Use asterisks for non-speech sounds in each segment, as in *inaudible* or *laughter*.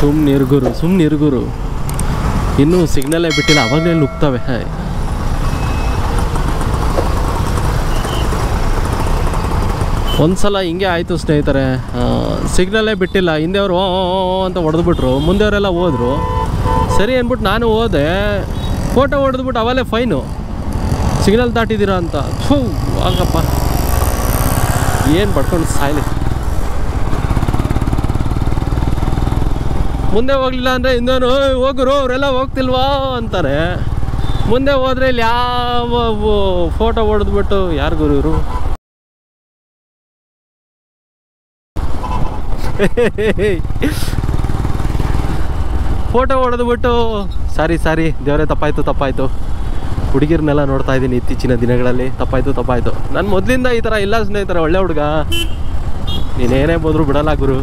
ಸುಮ್ಮನೆ ಇರ್ಗುರು ಸುಮ್ಮನೆ ಇರ್ಗುರು ಇನ್ನೂ ಸಿಗ್ನಲ್ಲೇ ಬಿಟ್ಟಿಲ್ಲ, ಅವಾಗಲೇ ನುಗ್ತವೆ. ಹಾಯ್. ಒಂದ್ಸಲ ಹಿಂಗೆ ಆಯಿತು ಸ್ನೇಹಿತರೆ. ಸಿಗ್ನಲ್ಲೇ ಬಿಟ್ಟಿಲ್ಲ, ಹಿಂದೆ ಅವರು ಅಂತ ಹೊಡೆದ್ಬಿಟ್ರು ಮುಂದೆಯವರೆಲ್ಲ ಹೋದರು. ಸರಿ ಅಂದ್ಬಿಟ್ಟು ನಾನು ಹೋದೆ. ಫೋಟೋ ಹೊಡೆದ್ಬಿಟ್ಟು ಅವಲ್ಲೇ ಫೈನು. ಸಿಗ್ನಲ್ ದಾಟಿದ್ದೀರಾ ಅಂತ. ಥೂ, ಆಗಪ್ಪ. ಏನು ಪಡ್ಕೊಂಡು ಸಾಯ್ಲಿ. ಮುಂದೆ ಹೋಗ್ಲಿಲ್ಲ ಅಂದರೆ ಇನ್ನೇನು ಹೋಗರು ಅವರೆಲ್ಲ ಹೋಗ್ತಿಲ್ವಾ? ಅಂತಾರೆ. ಮುಂದೆ ಹೋದ್ರೆ ಇಲ್ಲಿ ಯಾವ ಫೋಟೋ ಹೊಡೆದ್ಬಿಟ್ಟು ಯಾರು ಗುರು ಇವರು? ಫೋಟೋ ಹೊಡೆದ್ಬಿಟ್ಟು, ಸಾರಿ ಸಾರಿ, ದೇವರೇ, ತಪ್ಪಾಯ್ತು ತಪ್ಪಾಯ್ತು. ಹುಡುಗಿರ್ನೆಲ್ಲ ನೋಡ್ತಾ ಇದ್ದೀನಿ ಇತ್ತೀಚಿನ ದಿನಗಳಲ್ಲಿ. ತಪ್ಪಾಯ್ತು ತಪ್ಪಾಯ್ತು. ನಾನು ಮೊದಲಿಂದ ಈ ಥರ ಇಲ್ಲ ಸ್ನೇಹಿತರೆ, ಒಳ್ಳೆ ಹುಡುಗ. ನೀನೇನೇ ಬಂದರೂ ಬಿಡಲ್ಲ ಗುರು.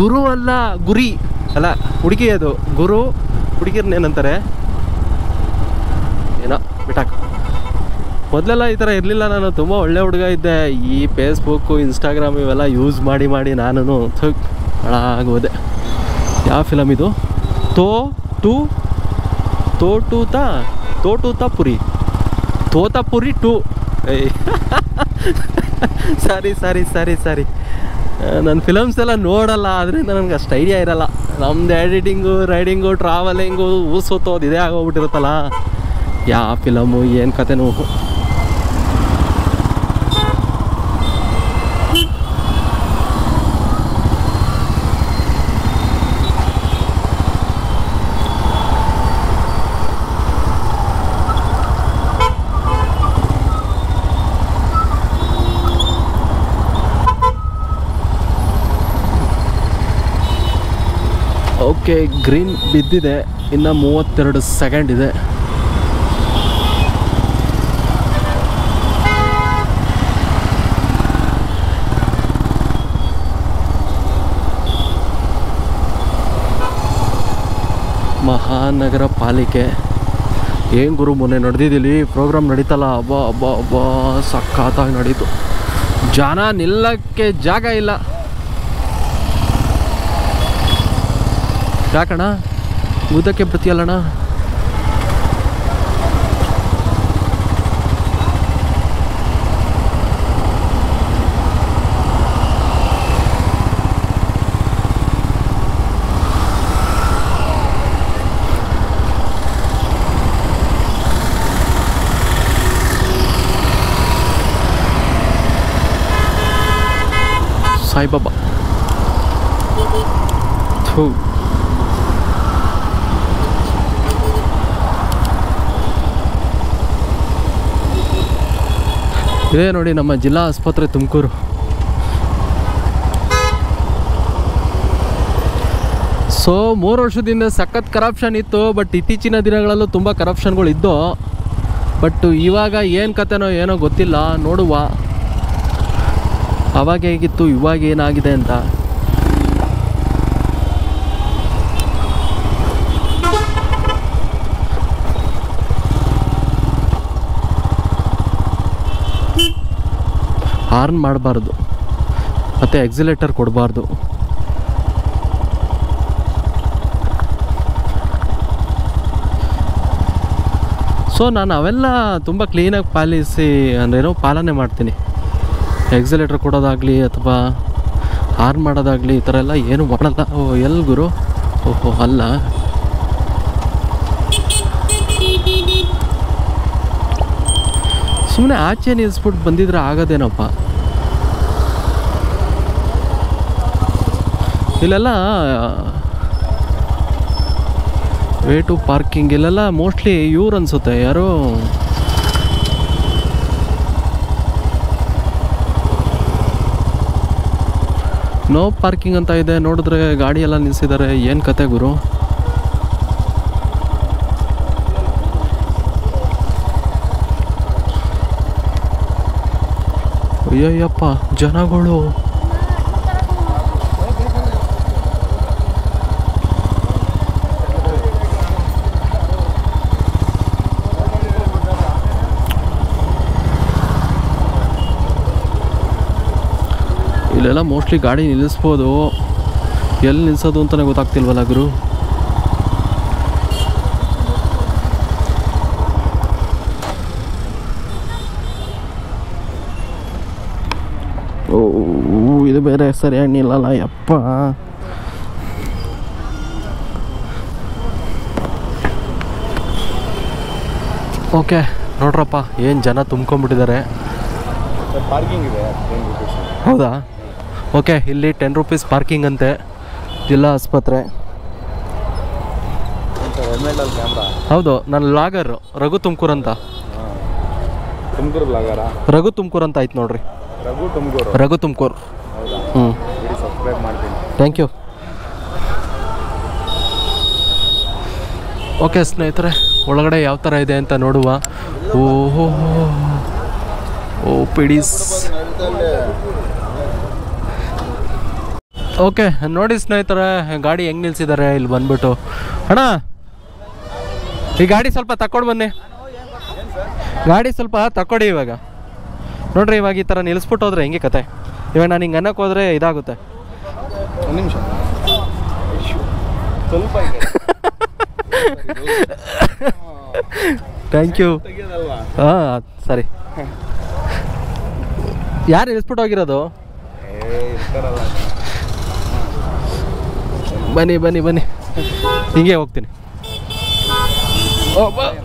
ಗುರು ಅಲ್ಲ, ಗುರಿ. ಅಲ್ಲ, ಹುಡುಗಿ ಅದು, ಗುರು ಹುಡುಗಿರ್ನೇನಂತಾರೆ ಏನೋ ಬಿಟ್ಟಾಕು ಮೊದಲೆಲ್ಲ ಈ ಥರ ಇರಲಿಲ್ಲ, ನಾನು ತುಂಬ ಒಳ್ಳೆ ಹುಡುಗ ಇದ್ದೆ. ಈ ಫೇಸ್ಬುಕ್ಕು ಇನ್ಸ್ಟಾಗ್ರಾಮ್ ಇವೆಲ್ಲ ಯೂಸ್ ಮಾಡಿ ಮಾಡಿ ನಾನು ಹಾಳಾಗೋದೆ ಯಾವ ಫಿಲಮ್ ಇದು? ತೋ ಟು ತೋಟೂತ ತೋಟೂತ Puri. Thothapuri two. *laughs* Sorry sorry sorry sorry. ನನ್ನ ಫಿಲಮ್ಸ್ ಎಲ್ಲ ನೋಡಲ್ಲ ಆದ್ರಿಂದ ನನಗೆ ಅಷ್ಟು ಐಡಿಯಾ ಇರಲ್ಲ. ನಮ್ದು ಎಡಿಟಿಂಗು ರೈಡಿಂಗು ಟ್ರಾವೆಲಿಂಗು ಊಸೋತೋದು ಇದೇ ಆಗೋಗ್ಬಿಟ್ಟಿರುತ್ತಲ್ಲ. ಯಾವ ಫಿಲಮು ಏನು ಕತೆನೂ ಓಕೆ, ಗ್ರೀನ್ ಬಿದ್ದಿದೆ. ಇನ್ನು ಮೂವತ್ತೆರಡು ಸೆಕೆಂಡ್ ಇದೆ. ಮಹಾನಗರ ಪಾಲಿಕೆ ಏನು ಗುರು ಮೊನ್ನೆ ನಡೆದಿದ್ದೀಲಿ? ಪ್ರೋಗ್ರಾಮ್ ನಡೀತಲ್ಲ. ಅಬ್ಬಾ ಅಬ್ಬಾ ಅಬ್ಬಾ ಸಖತ್ತಾಗಿ ನಡೀತು. ಜನ ನಿಲ್ಲಕ್ಕೆ ಜಾಗ ಇಲ್ಲ. ಯಾಕಣ್ಣ ಊದಕ್ಕೆ ಪ್ರತಿಯಲ್ಲಣ್ಣ ಸಾಯಿಬಾಬಾ ಥೂ ಇದೇ ನೋಡಿ ನಮ್ಮ ಜಿಲ್ಲಾ ಆಸ್ಪತ್ರೆ ತುಮಕೂರು. ಸೊ ಮೂರು ವರ್ಷದಿಂದ ಸಖತ್ ಕರಪ್ಷನ್ ಇತ್ತು ಬಟ್ ಇತ್ತೀಚಿನ ದಿನಗಳಲ್ಲೂ ತುಂಬ ಕರಪ್ಷನ್ಗಳು ಇದ್ದು ಬಟ್ ಇವಾಗ ಏನು ಕತೆನೋ ಏನೋ ಗೊತ್ತಿಲ್ಲ, ನೋಡುವ. ಅವಾಗ ಹೇಗಿತ್ತು, ಇವಾಗ ಏನಾಗಿದೆ ಅಂತ. ಹಾರ್ನ್ ಮಾಡಬಾರ್ದು. ಮತ್ತು ಎಕ್ಸಿಲೇಟರ್ ಕೊಡಬಾರ್ದು. ಸೊ ನಾನು ಅವೆಲ್ಲ ತುಂಬ ಕ್ಲೀನಾಗಿ ಪಾಲಿಸಿ ಅಂದ್ರೇನೋ ಪಾಲನೆ ಮಾಡ್ತೀನಿ. ಎಕ್ಸಿಲೇಟರ್ ಕೊಡೋದಾಗಲಿ ಅಥವಾ ಹಾರ್ನ್ ಮಾಡೋದಾಗಲಿ ಈ ಥರ ಎಲ್ಲ ಏನು ಮಾಡಲ್ಲ. ಓ ಎಲ್ಲಿ ಗುರು? ಓಹೋ, ಅಲ್ಲ. ಸುಮ್ಮನೆ ಆಚೆ ನಿಲ್ಲಿಸ್ಬಿಟ್ಟು ಬಂದಿದ್ರೆ ಆಗೋದೇನಪ್ಪ? ಇಲ್ಲೆಲ್ಲ ವೇ ಟು ಪಾರ್ಕಿಂಗ್ ಇಲ್ಲೆಲ್ಲ ಮೋಸ್ಟ್ಲಿ ಇವ್ರು ಅನ್ಸುತ್ತೆ, ಯಾರು ನೋ ಪಾರ್ಕಿಂಗ್ ಅಂತ ಇದೆ, ನೋಡಿದ್ರೆ ಗಾಡಿ ಎಲ್ಲ ನಿಲ್ಸಿದ್ದಾರೆ, ಏನು ಕತೆ ಗುರು? ಅಯ್ಯಯ್ಯಪ್ಪ ಜನಗಳು. ಇಲ್ಲೆಲ್ಲ ಮೋಸ್ಟ್ಲಿ ಗಾಡಿ ನಿಲ್ಲಿಸ್ಬೋದು. ಎಲ್ಲಿ ನಿಲ್ಲಿಸೋದು ಅಂತಲೇ ಗೊತ್ತಾಗ್ತಿಲ್ವಲ್ಲ ಗುರು ಓ ಇದು ಬೇರೆ ಸರಿ ಹಣ್ಣಿಲ್ಲಲ್ಲ ಯಪ್ಪ. ಓಕೆ ನೋಡ್ರಪ್ಪ ಏನು ಜನ ತುಂಬ್ಕೊಂಬಿಟ್ಟಿದ್ದಾರೆ ಪಾರ್ಕಿಂಗ್ ಇದೆ ಹೌದಾ? ಓಕೆ ಇಲ್ಲಿ ಟೆನ್ ರುಪೀಸ್ ಪಾರ್ಕಿಂಗ್ ಅಂತೆ. ಜಿಲ್ಲಾ ಆಸ್ಪತ್ರೆ. ಹೌದು ನನ್ನ ಲಾಗರ್ ರಘು ತುಮಕೂರು ಅಂತ. ತುಮಕೂರು ರಘು ತುಮಕೂರು ಅಂತ ಆಯ್ತು ನೋಡ್ರಿ. ರಘು ತುಮಕೂರು. ರಘು ತುಮಕೂರು. ಹ್ಞೂ ಸಬ್ಸ್ಕ್ರೈಬ್ ಮಾಡ್ತೀನಿ. ಥ್ಯಾಂಕ್ ಯು ಓಕೆ ಸ್ನೇಹಿತರೆ ಒಳಗಡೆ ಯಾವ ಥರ ಇದೆ ಅಂತ ನೋಡುವ. ಓಹೋ. ಓ ಪಿಡೀಸ್. ಓಕೆ ನೋಡಿ ಸ್ನೇಹಿತರೆ ಗಾಡಿ ಹೆಂಗೆ ನಿಲ್ಸಿದ್ದಾರೆ ಇಲ್ಲಿ ಬಂದ್ಬಿಟ್ಟು. ಅಣ್ಣ ಈ ಗಾಡಿ ಸ್ವಲ್ಪ ತಕ್ಕೊಂಡು ಬನ್ನಿ. ಗಾಡಿ ಸ್ವಲ್ಪ ತಕ್ಕೊಡಿ ಇವಾಗ. ನೋಡ್ರಿ ಇವಾಗ ಈ ಥರ ನಿಲ್ಲಿಸ್ಬಿಟ್ಟು ಹೋದ್ರೆ ಹೆಂಗೆ ಕತೆ? ಇವಾಗ ನಾನು ಹಿಂಗೆ ಅನ್ನಕ್ಕೆ ಹೋದರೆ ಇದಾಗುತ್ತೆ. ಒಂದು ನಿಮಿಷ. ಸ್ವಲ್ಪ ಥ್ಯಾಂಕ್ ಯು ಹಾಂ ಸರಿ. ಯಾರು ಇಳಿಸ್ಬಿಟ್ಟು ಹೋಗಿರೋದು? ಬನ್ನಿ ಬನ್ನಿ ಬನ್ನಿ. ಹಿಂಗೆ ಹೋಗ್ತೀನಿ. ಓ, ಬ-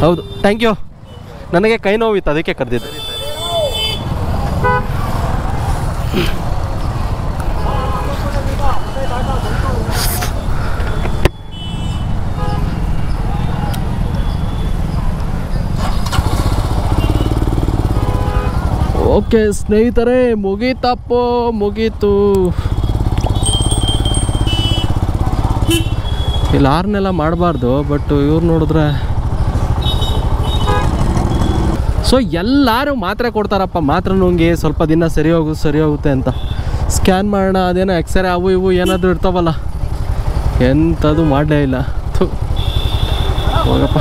ಹೌದು. ಥ್ಯಾಂಕ್ ಯು ನನಗೆ ಕೈ ನೋವಿತ್ತು ಅದಕ್ಕೆ ಕರೆದಿದ್ದು. ಓಕೆ ಸ್ನೇಹಿತರೆ, ಮುಗೀತಪ್ಪು, ಮುಗೀತು. ಇಲ್ಲಿ ಆರ್ನೆಲ್ಲ ಮಾಡಬಾರ್ದು ಬಟ್ ಇವ್ರು ನೋಡಿದ್ರೆ. ಸೊ ಎಲ್ಲರೂ ಮಾತ್ರೆ ಕೊಡ್ತಾರಪ್ಪ, ಮಾತ್ರ ನುಂಗಿ ಸ್ವಲ್ಪ ದಿನ ಸರಿ ಹೋಗು, ಸರಿ ಹೋಗುತ್ತೆ ಅಂತ. ಸ್ಕ್ಯಾನ್ ಮಾಡೋಣ, ಅದೇನೋ ಎಕ್ಸ್ರೇ ಅವು ಇವು ಏನಾದರೂ ಇರ್ತಾವಲ್ಲ. ಎಂಥದ್ದು ಮಾಡಲೇ ಇಲ್ಲ. ಹೋಗಪ್ಪ.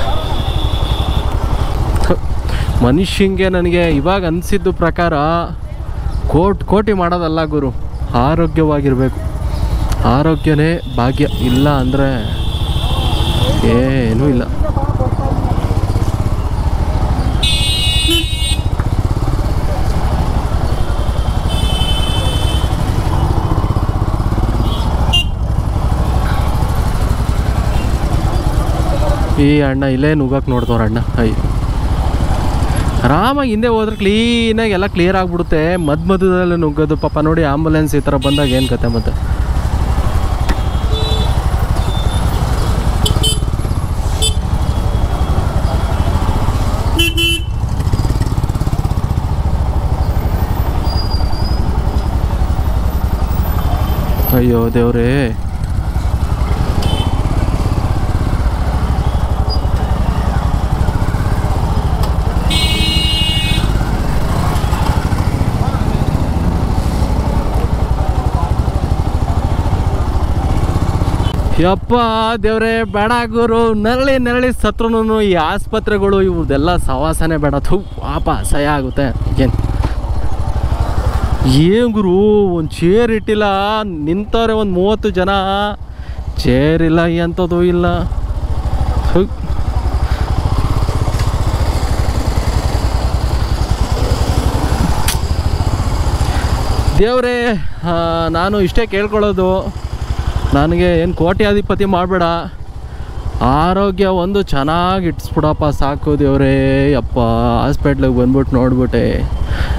ಮನುಷ್ಯಂಗೆ ನನಗೆ ಇವಾಗ ಅನಿಸಿದ್ದು ಪ್ರಕಾರ ಕೋಟ್ ಕೋಟಿ ಮಾಡೋದಲ್ಲ ಗುರು. ಆರೋಗ್ಯವಾಗಿರಬೇಕು. ಆರೋಗ್ಯನೇ ಭಾಗ್ಯ. ಇಲ್ಲ ಅಂದರೆ ಏನೂ ಇಲ್ಲ. ಈ ಅಣ್ಣ ಇಲ್ಲೇ ನುಗ್ಗಕ್ಕೆ ನೋಡ್ತವ್ರ ಅಣ್ಣ. ಅಯ್ಯ ಆರಾಮಾಗಿ ಹಿಂದೆ ಹೋದ್ರೆ ಕ್ಲೀನಾಗಿ ಎಲ್ಲ ಕ್ಲಿಯರ್ ಆಗಿಬಿಡುತ್ತೆ. ಮದ್ ಮಧ್ಯದಲ್ಲಿ ನುಗ್ಗೋದು. ಪಾಪ ನೋಡಿ ಆಂಬುಲೆನ್ಸ್ ಈ ಥರ ಬಂದಾಗ ಏನು ಕತೆ ಮತ್ತೆ? ಅಯ್ಯೋ ದೇವ್ರೇ. ಯಪ್ಪ, ದೇವ್ರೆ, ಬೇಡ ಗುರು. ನರಳಿ ನರಳಿ ಸತ್ರನೂ ಈ ಆಸ್ಪತ್ರೆಗಳು ಇವ್ರದೆಲ್ಲ ಸವಾಸನೆ ಬೇಡ. ಥೂ ಪಾಪ ಅಸಹ್ಯ ಆಗುತ್ತೆ. ಏನು? ಏನು ಗುರು? ಒಂದು ಚೇರ್ ಇಟ್ಟಿಲ್ಲ. ನಿಂತವ್ರೆ ಒಂದು ಮೂವತ್ತು ಜನ. ಚೇರ್ ಇಲ್ಲ ಎಂಥದ್ದು ಇಲ್ಲ. ದೇವ್ರೇ ನಾನು ಇಷ್ಟೇ ಕೇಳ್ಕೊಳ್ಳೋದು. ನನಗೆ ಏನು ಕೋಟ್ಯಾಧಿಪತಿ ಮಾಡಬೇಡ. ಆರೋಗ್ಯ ಒಂದು ಚೆನ್ನಾಗಿ ಇಟ್ಸ್ಬಿಡಪ್ಪ, ಸಾಕು ದೇವ್ರೇ ಅಪ್ಪ ಹಾಸ್ಪಿಟ್ಲಿಗೆ ಬಂದ್ಬಿಟ್ಟು ನೋಡ್ಬಿಟ್ಟೆ.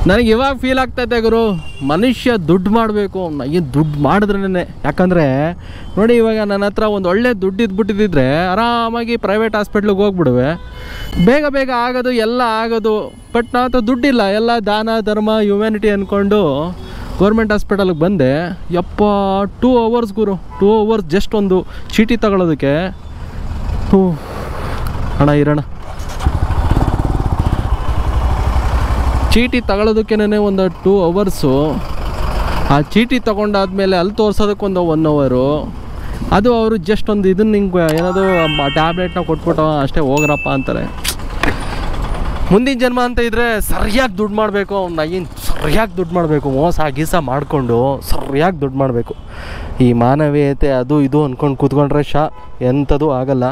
ನನಗೆ ಇವಾಗ ಫೀಲ್ ಆಗ್ತೈತೆ ಗುರು, ಮನುಷ್ಯ ದುಡ್ಡು ಮಾಡಬೇಕು. ಏನು ದುಡ್ಡು ಮಾಡಿದ್ರೇ ಯಾಕಂದರೆ, ನೋಡಿ ಇವಾಗ ನನ್ನ ಹತ್ರ ಒಂದು ಒಳ್ಳೆ ದುಡ್ಡು ಇದ್ಬಿಟ್ಟಿದ್ದಿದ್ರೆ ಆರಾಮಾಗಿ ಪ್ರೈವೇಟ್ ಹಾಸ್ಪಿಟ್ಲಿಗೆ ಹೋಗ್ಬಿಡುವೆ. ಬೇಗ ಬೇಗ ಆಗೋದು, ಎಲ್ಲ ಆಗೋದು. ಬಟ್ ನನ್ನ ಹತ್ರ ದುಡ್ಡಿಲ್ಲ, ಎಲ್ಲ ದಾನ, ಧರ್ಮ ಹ್ಯುಮ್ಯಾನಿಟಿ ಅಂದ್ಕೊಂಡು ಗೌರ್ಮೆಂಟ್ ಹಾಸ್ಪಿಟಲ್ಗೆ ಬಂದೆ, ಯಪ್ಪ ಟೂ ಅವರ್ಸ್ ಗುರು ಟೂ ಅವರ್ಸ್ ಜಸ್ಟ್ ಒಂದು ಚೀಟಿ ತಗೊಳ್ಳೋದಕ್ಕೆ ಹ್ಞೂ ಅಣ್ಣ ಇರೋಣ ಚೀಟಿ ತಗೊಳ್ಳೋದಕ್ಕೇನೆ ಒಂದು ಟೂ ಅವರ್ಸು ಆ ಚೀಟಿ ತೊಗೊಂಡಾದ್ಮೇಲೆ ಅಲ್ಲಿ ತೋರ್ಸೋದಕ್ಕೆ ಒಂದು ಒನ್ ಅವರು ಅದು ಅವರು ಜಸ್ಟ್ ಒಂದು ಇದನ್ನ ಏನಾದರೂ ಆ ಟ್ಯಾಬ್ಲೆಟ್ನ ಕೊಟ್ಬಿಟ್ಟು ಅಷ್ಟೇ ಹೋಗ್ರಪ್ಪ ಅಂತಾರೆ. ಮುಂದಿನ ಜನ್ಮ ಅಂತ ಇದ್ರೆ ಸರಿಯಾಗಿ ದುಡ್ಡು ಮಾಡಬೇಕು ಅವ್ನ ಏನು ಸರಿಯಾಗಿ ದುಡ್ಡು ಮಾಡಬೇಕು, ಮೋಸ, ಗೀಸ ಮಾಡಿಕೊಂಡು ಸರಿಯಾಗಿ ದುಡ್ಡು ಮಾಡಬೇಕು. ಈ ಮಾನವೀಯತೆ ಅದು ಇದು ಅಂದ್ಕೊಂಡು ಕೂತ್ಕೊಂಡ್ರೆ ಶಾ ಎಂಥದ್ದು ಆಗಲ್ಲ.